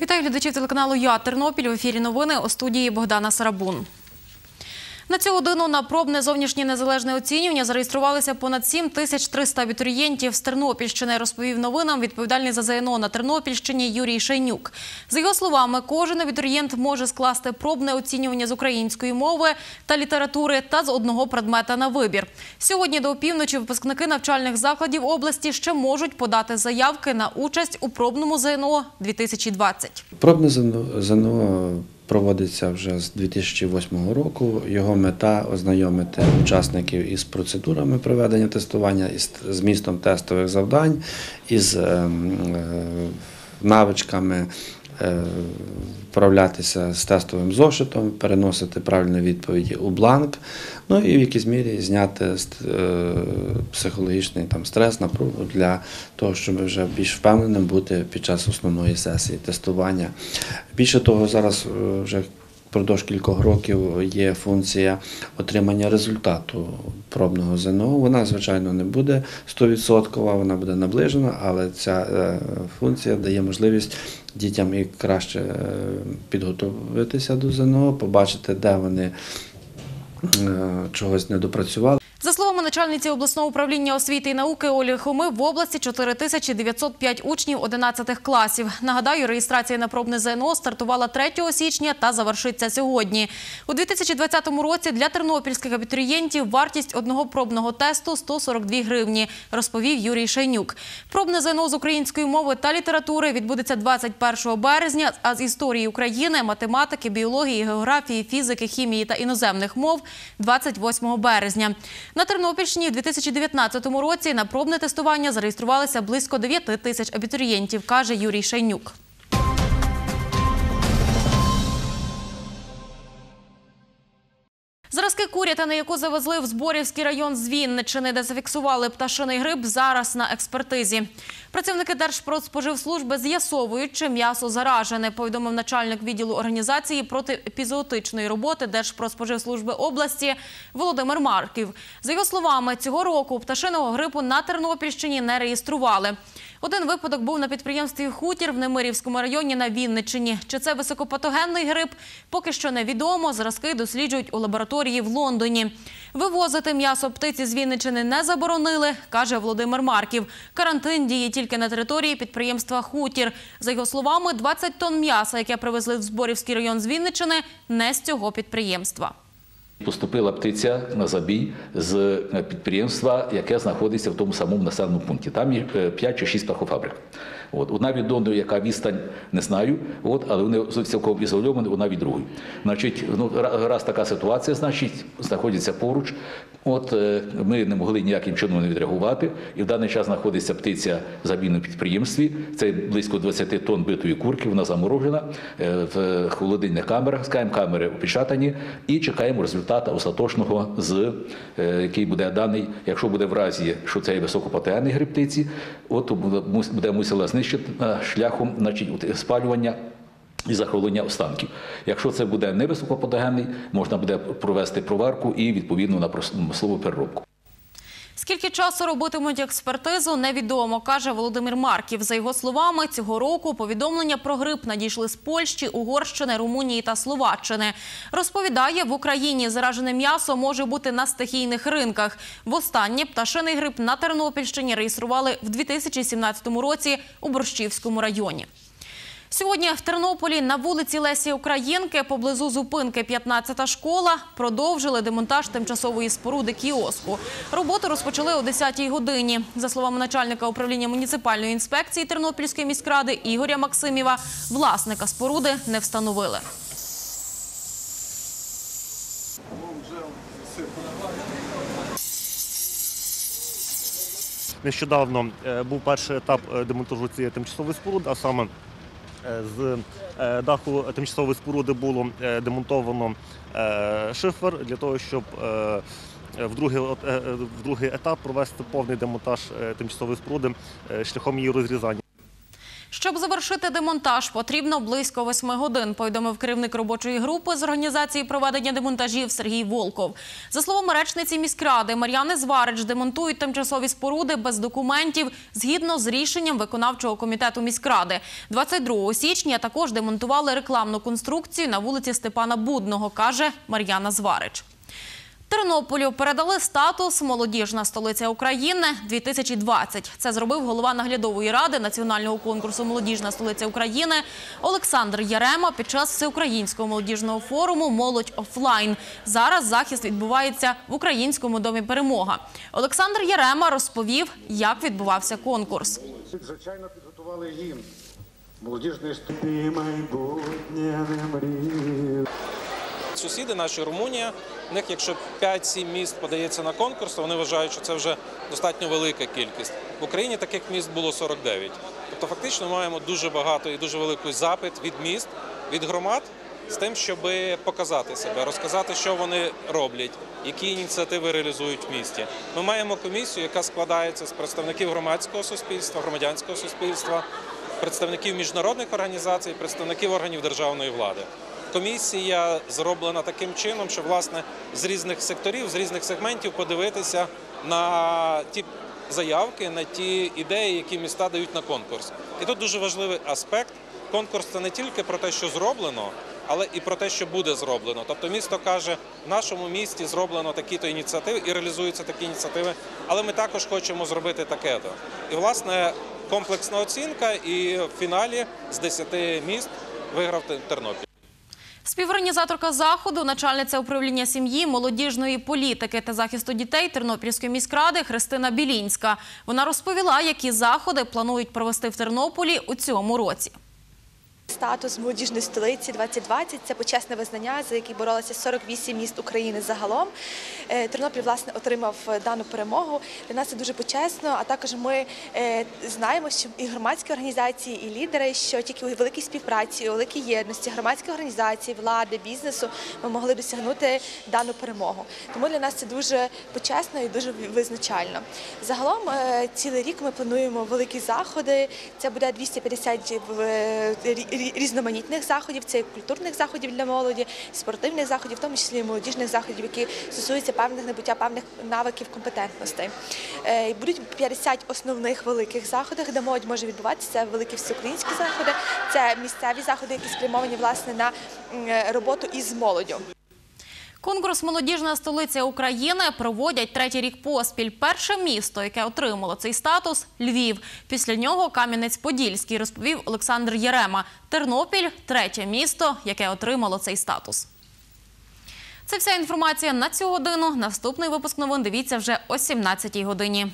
Вітаю глядачів телеканалу Я Тернопіль. В ефірі новини у студії Богдана Сарабун. На цю годину на пробне зовнішнє незалежне оцінювання зареєструвалися понад 7 тисяч 300 абітурієнтів з Тернопільщини, розповів новинам відповідальний за ЗНО на Тернопільщині Юрій Шейнюк. За його словами, кожен абітурієнт може скласти пробне оцінювання з української мови та літератури та з одного предмета на вибір. Сьогодні до опівночі випускники навчальних закладів області ще можуть подати заявки на участь у пробному ЗНО 2020. Пробне ЗНО проводиться вже з 2008 року. Його мета ознайомити учасників із процедурами проведення тестування, із змістом тестових завдань, із ем, е, навичками вправлятися з тестовим зошитом, переносити правильні відповіді у бланк, ну і в якійсь мірі зняти е, психологічний там, стрес, напругу для того, щоб вже більш впевненим бути під час основної сесії тестування. Більше того, зараз е, вже впродовж кількох років є функція отримання результату пробного ЗНО. Вона, звичайно, не буде 100%, вона буде наближена, але ця е, функція дає можливість дітям і краще е, підготуватися до ЗНО, побачити, де вони е, чогось не допрацювали. За словами начальниці обласного управління освіти і науки Олі Хоми, в області 4905 учнів 11 класів. Нагадаю, реєстрація на пробне ЗНО стартувала 3 січня та завершиться сьогодні. У 2020 році для тернопільських абітурієнтів вартість одного пробного тесту – 142 гривні, розповів Юрій Шейнюк. Пробне ЗНО з української мови та літератури відбудеться 21 березня, а з історії України, математики, біології, географії, фізики, хімії та іноземних мов – 28 березня. На Тернопільщині в 2019 році на пробне тестування зареєструвалися близько 9 тисяч абітурієнтів, каже Юрій Шейнюк. Зразки куряти, на яку завезли в Зборівський район з Вінничини, де зафіксували пташиний гриб, зараз на експертизі. Працівники Держпродспоживслужби з'ясовують, чи м'ясо заражене, повідомив начальник відділу організації протиепізоотичної роботи Держпродспоживслужби області Володимир Марків. За його словами, цього року пташиного грипу на Тернопільщині не реєстрували. Один випадок був на підприємстві «Хутір» в Немирівському районі на Вінниччині. Чи це високопатогенний грип, поки що невідомо. Зразки досліджують у лабораторії в Лондоні. Вивозити м'ясо птиці з Вінниччини не заборонили, каже Володимир Марків. Карантин діє тільки на території підприємства «Хутір». За його словами, 20 тонн м'яса, яке привезли в Зборівський район з Вінниччини, не з цього підприємства. Поступила птиця на забій з підприємства, яке знаходиться в тому самому населеному пункті. Там є 5 чи 6 птахофабрик. От. Одна від одної, яка відстань, не знаю, от, але вони цілком ізольовані одна від другої. Значить, ну, раз така ситуація, значить, знаходяться поруч. От е, ми не могли ніяким чином не відреагувати. І в даний час знаходиться птиця в забійному підприємстві. Це близько 20 тонн битої курки, вона заморожена е, в холодильних камерах. Скаємо камери опечатані і чекаємо результату остаточного, з е, який буде даний. Якщо буде в разі, що це є високопатогенний грип птиці, от буде, мусила знищити шляхом значить, спалювання. І захоронення останків. Якщо це буде невисокопатогенний, можна буде провести проварку і відповідно на промислову переробку. Скільки часу робитимуть експертизу, невідомо, каже Володимир Марків. За його словами, цього року повідомлення про грип надійшли з Польщі, Угорщини, Румунії та Словаччини. Розповідає, в Україні заражене м'ясо може бути на стихійних ринках. Востаннє пташиний грип на Тернопільщині реєстрували в 2017 році у Борщівському районі. Сьогодні в Тернополі на вулиці Лесі Українки поблизу зупинки 15-та школа продовжили демонтаж тимчасової споруди кіоску. Роботу розпочали о 10-й годині. За словами начальника управління муніципальної інспекції Тернопільської міськради Ігоря Максимєва, власника споруди не встановили. Нещодавно е, був перший етап е, демонтажу цієї тимчасової споруди, а саме з е, даху тимчасової споруди було е, демонтовано е, шифер для того, щоб е, в другий, е, е, в другий етап провести повний демонтаж е, тимчасової споруди е, шляхом її розрізання. Щоб завершити демонтаж, потрібно близько восьми годин, повідомив керівник робочої групи з організації проведення демонтажів Сергій Волков. За словами речниці міськради Мар'яни Зварич, демонтують тимчасові споруди без документів згідно з рішенням виконавчого комітету міськради. 22 січня також демонтували рекламну конструкцію на вулиці Степана Будного, каже Мар'яна Зварич. Тернополю передали статус «Молодіжна столиця України 2020». Це зробив голова наглядової ради національного конкурсу «Молодіжна столиця України» Олександр Ярема під час всеукраїнського молодіжного форуму «Молодь офлайн». Зараз захист відбувається в Українському домі «Перемога». Олександр Ярема розповів, як відбувався конкурс. Звичайно, підготували гімн молодіжної студії майбутнє. Сусіди наші Румунія, в них якщо 5-7 міст подається на конкурс, то вони вважають, що це вже достатньо велика кількість. В Україні таких міст було 49. Тобто фактично маємо дуже багато і дуже великий запит від міст, від громад з тим, щоб показати себе, розказати, що вони роблять, які ініціативи реалізують в місті. Ми маємо комісію, яка складається з представників громадського суспільства, громадянського суспільства, представників міжнародних організацій, представників органів державної влади. Комісія зроблена таким чином, що власне з різних секторів, з різних сегментів подивитися на ті заявки, на ті ідеї, які міста дають на конкурс. І тут дуже важливий аспект. Конкурс це не тільки про те, що зроблено, але і про те, що буде зроблено. Тобто місто каже, в нашому місті зроблено такі-то ініціативи і реалізуються такі ініціативи, але ми також хочемо зробити таке-то. І власне комплексна оцінка, і в фіналі з 10 міст виграв Тернопіль. Співорганізаторка заходу, начальниця управління сім'ї, молодіжної політики та захисту дітей Тернопільської міськради Христина Білінська. Вона розповіла, які заходи планують провести в Тернополі у цьому році. Статус молодіжної столиці 2020 – це почесне визнання, за яке боролися 48 міст України загалом. Е, Тернопіль власне отримав дану перемогу. Для нас це дуже почесно. А також ми е, знаємо, що і громадські організації, і лідери, що тільки у великій співпраці, у великій єдності громадських організацій, влади, бізнесу ми могли досягнути дану перемогу. Тому для нас це дуже почесно і дуже визначально. Загалом е, цілий рік ми плануємо великі заходи. Це буде 250 в- рі- рі- різноманітних заходів, це і культурних заходів для молоді, спортивних заходів, в тому числі молодіжних заходів, які стосуються певних набуття певних навиків компетентностей. Е, Будуть 50 основних великих заходів, де молодь може відбуватися. Це великі всеукраїнські заходи, це місцеві заходи, які спрямовані власне на е, роботу із молоддю. Конкурс «Молодіжна столиця України» проводять третій рік поспіль. Перше місто, яке отримало цей статус – Львів. Після нього Кам'янець-Подільський, розповів Олександр Єрема. Тернопіль – третє місто, яке отримало цей статус. Це вся інформація на цю годину. Наступний випуск новин дивіться вже о 17-й годині.